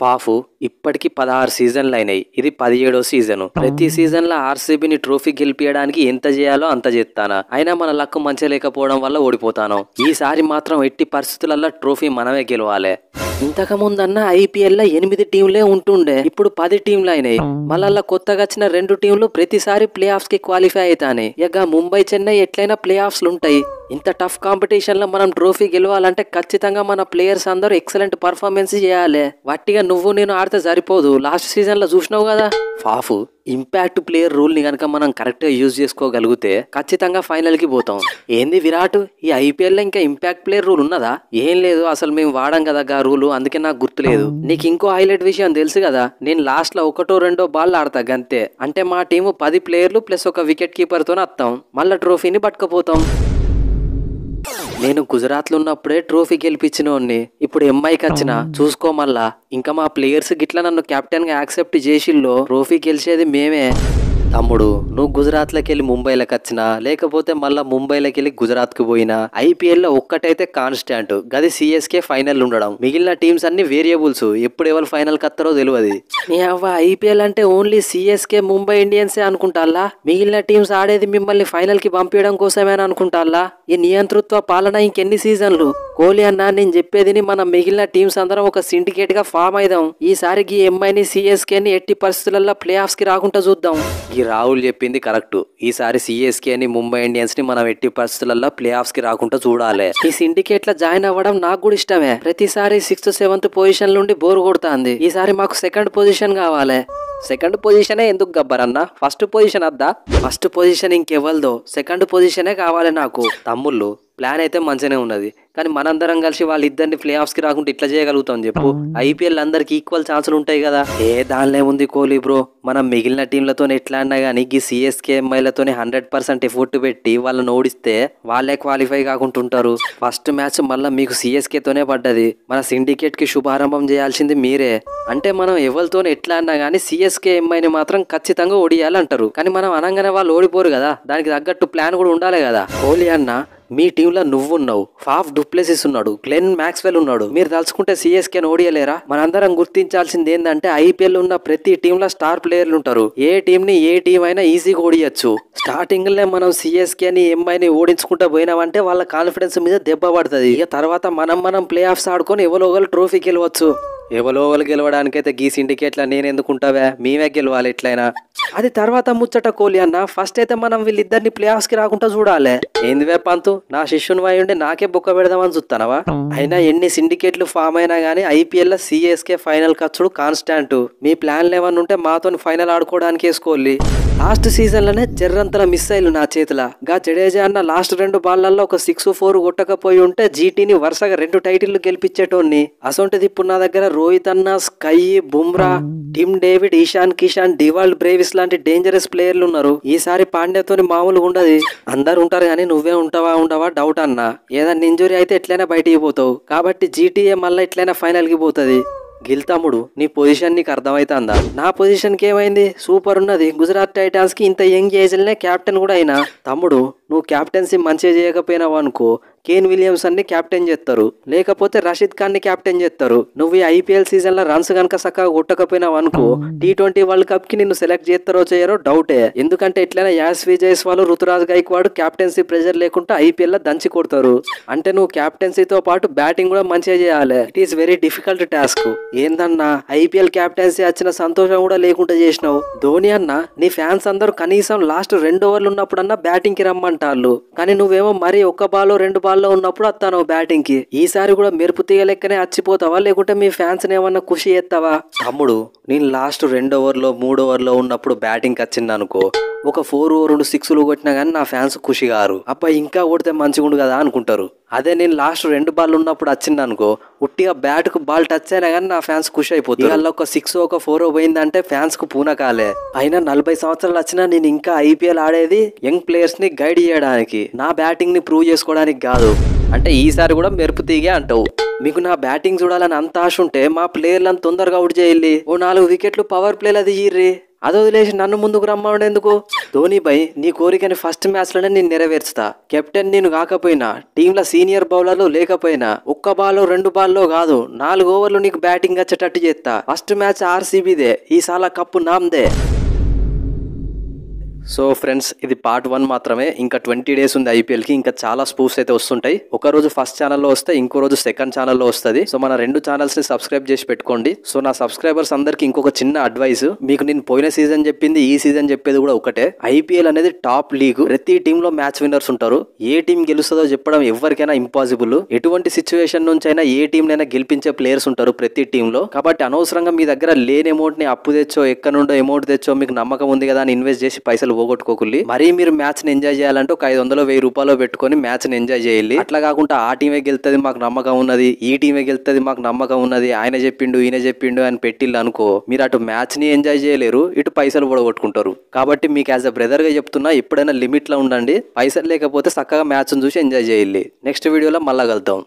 Faf ఇప్పటికి పదహారు సీజన్లు అయినాయి. ఇది పదిహేడో సీజన్. ప్రతి సీజన్లో ఆర్సీబీని ట్రోఫీ గెలిపించడానికి ఎంత చేయాలో అంత చేస్తానా. అయినా మన లక్ మంచిగా లేకపోవడం వల్ల ఓడిపోతాను. ఈసారి మాత్రం ఎట్టి పరిస్థితులలో ట్రోఫీ మనమే గెలవాలి. ఇంతకు ముందన్న ఐపీఎల్లో ఎనిమిది టీంలే ఉంటుండే. ఇప్పుడు పది టీంలు అయినాయి. మళ్ళా కొత్తగా వచ్చిన రెండు టీంలు ప్రతిసారి ప్లే ఆఫ్స్కి క్వాలిఫై అవుతాయి ఇక ముంబై చెన్నై ఎట్లయినా ప్లే ఆఫ్స్ ఉంటాయి. ఇంత టఫ్ కాంపిటీషన్లో మనం ట్రోఫీ గెలవాలంటే ఖచ్చితంగా మన ప్లేయర్స్ అందరూ ఎక్సలెంట్ పర్ఫార్మెన్స్ చేయాలి. వట్టిగా నువ్వు నేను ఆడితే సరిపోదు. లాస్ట్ సీజన్లో చూసినావు కదా? ఫాఫ్ ఇంపాక్ట్ ప్లేయర్ రూల్ని కనుక మనం కరెక్ట్గా యూజ్ చేసుకోగలిగితే ఖచ్చితంగా ఫైనల్కి పోతాం. ఏంది విరాట్? ఈ ఐపీఎల్లో ఇంకా ఇంపాక్ట్ ప్లేయర్ రూల్ ఉన్నదా? ఏం లేదు అసలు మేము వాడాం కదా గా రూలు అందుకే నాకు గుర్తులేదు. నీకు ఇంకో హైలైట్ విషయం తెలుసు కదా? నేను లాస్ట్లో ఒకటో రెండో బాల్ ఆడతా గంతే. అంటే మా టీము పది ప్లేయర్లు ప్లస్ ఒక వికెట్ కీపర్తోనే వస్తాం మళ్ళీ ట్రోఫీని పట్టుకపోతాం. నేను గుజరాత్లో ఉన్నప్పుడే ట్రోఫీ గెలిపించినోడిని. ఇప్పుడు ఎంఐకి వచ్చిన చూసుకో మళ్ళా. ఇంకా మా ప్లేయర్స్ గిట్లా నన్ను కెప్టెన్గా యాక్సెప్ట్ చేసిల్లో. ట్రోఫీ గెలిచేది మేమే. తమ్ముడు నువ్వు గుజరాత్ వెళ్ళి ముంబైలోకి వచ్చినా లేకపోతే మళ్ళా ముంబైలోకి వెళ్ళి గుజరాత్కు పోయినా ఐపీఎల్లో ఒక్కటైతే కాన్స్టాంట్. గది సిఎస్కే ఫైనల్ ఉండడం. మిగిలిన టీమ్స్ అన్ని వేరియబుల్స్. ఎప్పుడు ఎవరు ఫైనల్ కత్తారో తెలియదు ఐపీఎల్ అంటే ఓన్లీ సిఎస్కే ముంబై ఇండియన్సే అనుకుంటాలా మిగిలిన టీమ్స్ ఆడేది మిమ్మల్ని ఫైనల్కి పంపించడం కోసమేనా అనుకుంటాలా ఈ నియంతృత్వ పాలన ఇంకెన్ని సీజన్లు? కోహ్లీ అన్న నేను చెప్పేదిని మనం మిగిలిన టీమ్స్ అందరం ఒక సిండికేట్గా ఫామ్ అయిదాం. ఈసారి ఈ ఎంఐని సిఎస్కే ని ఎట్టి పరిస్థితులలో ప్లే ఆఫ్స్కి రాకుండా చూద్దాం. ఈ రాహుల్ చెప్పింది కరెక్ట్. ఈసారి సిఎస్కే అని ముంబై ఇండియన్స్ని మనం ఎట్టి పరిస్థితులలో ప్లే ఆఫ్స్కి రాకుండా చూడాలి. ఈ సిండికేట్లో జాయిన్ అవ్వడం నాకు కూడా ఇష్టమే. ప్రతిసారి సిక్స్త్ సెవెంత్ పొజిషన్ నుండి బోర్ కొడుతుంది. ఈసారి మాకు సెకండ్ పొజిషన్ కావాలి. సెకండ్ పొజిషనే ఎందుకు గబ్బరన్న ఫస్ట్ పొజిషన్ అద్దా? ఫస్ట్ పొజిషన్ ఇంకెవ్వలదో. సెకండ్ పొజిషనే కావాలి నాకు. తమ్ముళ్ళు ప్లాన్ అయితే మంచిగానే ఉన్నది. కానీ మనందరం కలిసి వాళ్ళిద్దరిని ప్లే ఆఫ్స్కి రాకుండా ఇట్లా చేయగలుగుతాం చెప్పు. ఐపీఎల్ అందరికి ఈక్వల్ ఛాన్సులు ఉంటాయి కదా. ఏ దానిలో ఉంది కోహ్లీ బ్రో? మనం మిగిలిన టీంలతో ఎట్లా అన్నా కానీ ఈ సిఎస్కే ఎంఐలతోనే హండ్రెడ్ పర్సెంట్ ఎఫోర్ట్ పెట్టి వాళ్ళని ఓడిస్తే వాళ్ళే క్వాలిఫై కాకుండా ఉంటారు ఫస్ట్ మ్యాచ్ మళ్ళీ మీకు సిఎస్కేతోనే పడ్డది. మన సిండికేట్కి శుభారంభం చేయాల్సింది మీరే. అంటే మనం ఎవరితో ఎట్లా అన్నా కానీ సిఎస్కే ఎంఐని మాత్రం ఖచ్చితంగా ఓడియాలంటారు. కానీ మనం అనగానే వాళ్ళు ఓడిపోరు కదా. దానికి తగ్గట్టు ప్లాన్ కూడా ఉండాలి కదా. కోహ్లీ అన్న మీ టీంలో నువ్వున్నావు. ఫాఫ్ డూప్లెసిస్ ఉన్నాడు. గ్లెన్ మ్యాక్స్వెల్ ఉన్నాడు. మీరు తలుచుకుంటే సిఎస్కే ఓడియలేరా? మనందరం గుర్తించాల్సింది ఏంటంటే ఐపీఎల్ ఉన్న ప్రతి టీంలో స్టార్ ప్లేయర్లు ఉంటారు. ఏ టీం ని ఏ టీం అయినా ఈజీగా ఓడియచ్చు. స్టార్టింగ్లో మనం సిఎస్కే ని ఎంఐని ఓడించుకుంటా పోయినామంటే వాళ్ళ కాన్ఫిడెన్స్ మీద దెబ్బ పడుతుంది. ఇక తర్వాత మనం మనం ప్లే ఆఫ్స్ ఆడుకొని ఎవరో ఒకరు ట్రోఫీ గెలవచ్చు ఎవలో ఒకరు గెలవడానికైతే గీ సిండికేట్లా నేను ఎందుకుంటావా మేమే గెలవాలి ఎట్లయినా. అది తర్వాత ముచ్చట కోహ్లీ అన్న. ఫస్ట్ అయితే మనం వీళ్ళిద్దరిని ప్లే ఆఫ్స్కి రాకుండా చూడాలి. ఏంది పంతు? నా శిష్యుని వై ఉండి నాకే బుక్క పెడదామని చూస్తానవా అయినా ఎన్ని సిండికేట్లు ఫామ్ అయినా గానీ ఐపీఎల్లో సిఎస్కే ఫైనల్ కచ్చుడు కాన్స్టాంట్. మీ ప్లాన్లు ఏమన్నా ఉంటే మాతో ఫైనల్ ఆడుకోవడానికి వేసుకోవాలి లాస్ట్ సీజన్లోనే జర్రంతల మిస్ నా చేతిలో. గా జడేజా అన్న లాస్ట్ రెండు బాళ్ళలో ఒక సిక్స్ ఫోర్ కొట్టకపోయి ఉంటే జీటీని వరుసగా రెండు టైటిల్ గెలిపించేటోన్ని అసొంటిది ఇప్పుడు నా దగ్గర రోహిత్ అన్న SKY Bumrah Tim David Ishan Kishan Dewald Brevis లాంటి డేంజరస్ ప్లేయర్లు ఉన్నారు. ఈసారి పాండ్యతోని మామూలుగా ఉండదు. అందరు ఉంటారు కానీ నువ్వే ఉంటావా ఉండవా? డౌట్ అన్న. ఏదన్నా ఇంజురీ అయితే ఎట్లయినా బయటికి పోతావు. కాబట్టి జీటీఏ మళ్ళీ ఎట్లయినా ఫైనల్కి పోతుంది. గిల్ తమ్ముడు నీ పొజిషన్ నీకు అర్థమవుతుందా నా పొజిషన్కి ఏమైంది? సూపర్ ఉన్నది. గుజరాత్ టైటాన్స్కి ఇంత యంగ్ ఏజ్లనే కెప్టెన్ కూడా అయినా. తమ్ముడు నువ్వు క్యాప్టెన్సీ మంచిగా చేయకపోయినావు అనుకో కేన్ విలియమ్స్ అన్ని క్యాప్టెన్ చేస్తారు. లేకపోతే రషీద్ ఖాన్ని క్యాప్టెన్ చేస్తారు. నువ్వు ఈ ఐపీఎల్ సీజన్లో రన్స్ కనుక చక్కగా కొట్టకపోయినావు అనుకో టీ ట్వంటీ వరల్డ్ కప్కి నిన్ను సెలెక్ట్ చేస్తారో చేయరో డౌటే. ఎందుకంటే ఎట్లయినా యాస్ విజయ్స్ వాళ్ళు రుతురాజ్ గైక్వాడ్ క్యాప్టెన్సీ ప్రెజర్ లేకుండా ఐపీఎల్లో దంచి కొడతారు. అంటే నువ్వు క్యాప్టెన్సీతో పాటు బ్యాటింగ్ కూడా మంచిగా చేయాలి. It is very difficult task ఏందన్నా ఐపీఎల్ క్యాప్టెన్సీ వచ్చిన సంతోషం కూడా లేకుండా చేసినావు. ధోని అన్న నీ ఫ్యాన్స్ అందరూ కనీసం లాస్ట్ రెండు ఓవర్లు ఉన్నప్పుడన్నా బ్యాటింగ్కి రమ్మంటారు కానీ నువ్వేమో మరీ ఒక్క బాల్ రెండు బాల్లో ఉన్నప్పుడు వస్తాను బ్యాటింగ్కి ఈసారి కూడా మెరుపు తీయలెక్కనే అచ్చిపోతావా? వచ్చిపోతావా లేకుంటే మీ ఫ్యాన్స్ ఏమన్నా ఖుషి చేస్తావా? తమ్ముడు నేను లాస్ట్ రెండు ఓవర్లో మూడు ఓవర్లో ఉన్నప్పుడు బ్యాటింగ్ వచ్చింది అనుకో ఒక ఫోర్ రెండు సిక్స్లు కొట్టినా కానీ నా ఫ్యాన్స్ ఖుషి గారు అబ్బా ఇంకా కొడితే మంచిగా ఉండు కదా అనుకుంటారు. అదే నేను లాస్ట్ రెండు బాల్ ఉన్నప్పుడు వచ్చింది అనుకో ఉట్టిగా బ్యాట్కు బాల్ టచ్ అయినా కానీ నా ఫ్యాన్స్ ఖుషి అయిపోతుంది ఇవాళ ఒక సిక్స్ ఒక ఫోర్ పోయిందంటే ఫ్యాన్స్కు పూనకాలే. అయినా నలభై సంవత్సరాలు వచ్చినా నేను ఇంకా ఐపీఎల్ ఆడేది యంగ్ ప్లేయర్స్ని గైడ్ చేయడానికి నా బ్యాటింగ్ని ప్రూవ్ చేసుకోవడానికి కాదు. అంటే ఈసారి కూడా మెరుపు తీగే అంటావు. మీకు నా బ్యాటింగ్ చూడాలని అంత ఆశ ఉంటే మా ప్లేయర్లను తొందరగా అవుట్ చేయాలి ఓ నాలుగు వికెట్లు పవర్ ప్లేలు అది ఇయ్యి అది వదిలేసి నన్ను ముందుకు రమ్మనేందుకు ధోని బై నీ కోరికని ఫస్ట్ మ్యాచ్లోనే నేను నెరవేర్చుతా. కెప్టెన్ నేను కాకపోయినా టీంలో సీనియర్ బౌలర్లు లేకపోయినా ఒక్క బాల్లో రెండు బాల్లో కాదు నాలుగు ఓవర్లు నీకు బ్యాటింగ్ వచ్చేటట్టు చేస్తా. ఫస్ట్ మ్యాచ్ ఆర్సీబీదే ఈసాల కప్పు నామ్దే. సో ఫ్రెండ్స్ ఇది పార్ట్ వన్ మాత్రమే. ఇంకా ట్వంటీ డేస్ ఉంది ఐపీఎల్కి. ఇంకా చాలా స్పూఫ్స్ అయితే వస్తుంటాయి. ఒక రోజు ఫస్ట్ ఛానల్లో వస్తే ఇంకో రోజు సెకండ్ ఛానల్లో వస్తుంది. సో మన రెండు ఛానల్స్ని సబ్స్క్రైబ్ చేసి పెట్టుకోండి. సో నా సబ్స్క్రైబర్స్ అందరికి ఇంకొక చిన్న అడ్వైస్ మీకు నేను పోయిన సీజన్ చెప్పింది ఈ సీజన్ చెప్పేది కూడా ఒకటే. ఐపీఎల్ అనేది టాప్ లీగ్ ప్రతి టీంలో మ్యాచ్ విన్నర్స్ ఉంటారు. ఏ టీం గెలుస్తుందో చెప్పడం ఎవరికైనా ఇంపాసిబుల్ ఎటువంటి సిచ్యువేషన్ నుంచి అయినా ఏ టీంనైనా గెలిపించే ప్లేయర్స్ ఉంటారు ప్రతి టీంలో కాబట్టి అనవసరంగా మీ దగ్గర లేని అమౌంట్ని అప్పు తెచ్చో ఎక్కడ నుండో అమౌంట్ తెచ్చో మీకు నమ్మకం ఉంది కదా అని ఇన్వెస్ట్ చేసి పైసలు పోగొట్టుకోకుల్లి. మరీ మీరు మ్యాచ్ని ఎంజాయ్ చేయాలంటే ఒక ఐదు వందలు వెయ్యి రూపాయలు పెట్టుకొని మ్యాచ్ని ఎంజాయ్ చేయాలి. అట్లా కాకుండా ఆ టీమే గెలుతుంది మాకు నమ్మకం ఉన్నది. ఈ టీమే గెలుతుంది మాకు నమ్మకం ఉన్నది. ఆయన చెప్పిండు ఈయన చెప్పిండు అని పెట్టిల్లు అనుకో మీరు అటు మ్యాచ్ని ఎంజాయ్ చేయలేరు ఇటు పైసలు పొడగొట్టుకుంటారు. కాబట్టి మీకు యాజ్ అ బ్రదర్గా చెప్తున్నా ఎప్పుడైనా లిమిట్లో ఉండండి. పైసలు లేకపోతే చక్కగా మ్యాచ్ చూసి ఎంజాయ్ చేయాలి. నెక్స్ట్ వీడియోలో మళ్ళా కలుద్దాం.